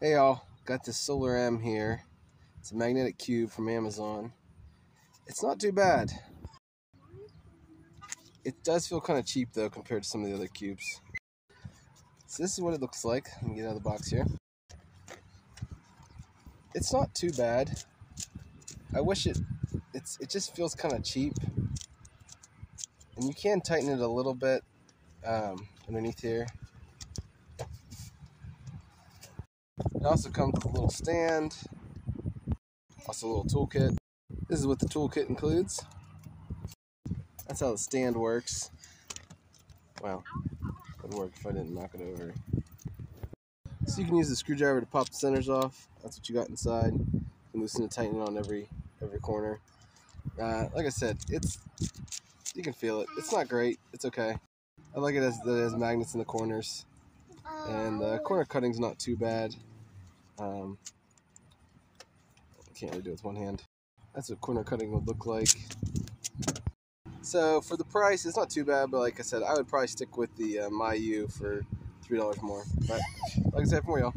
Hey y'all, got this Solar M here. It's a magnetic cube from Amazon. It's not too bad. It does feel kind of cheap though compared to some of the other cubes. So this is what it looks like. Let me get out of the box here. It's not too bad. I wish it it's it just feels kind of cheap. And you can tighten it a little bit um, underneath here. It also comes with a little stand, also a little toolkit. This is what the toolkit includes. That's how the stand works. Well, it would work if I didn't knock it over. So you can use the screwdriver to pop the centers off. That's what you got inside. You can loosen and tighten it on every every corner. Uh, like I said, it's you can feel it. It's not great. It's okay. I like it as that it has magnets in the corners, and the corner cutting's not too bad. Um, can't really do it with one hand. That's what corner cutting would look like. So for the price, it's not too bad, but like I said, I would probably stick with the uh, Moyu for three dollars more. But like I said, for y'all.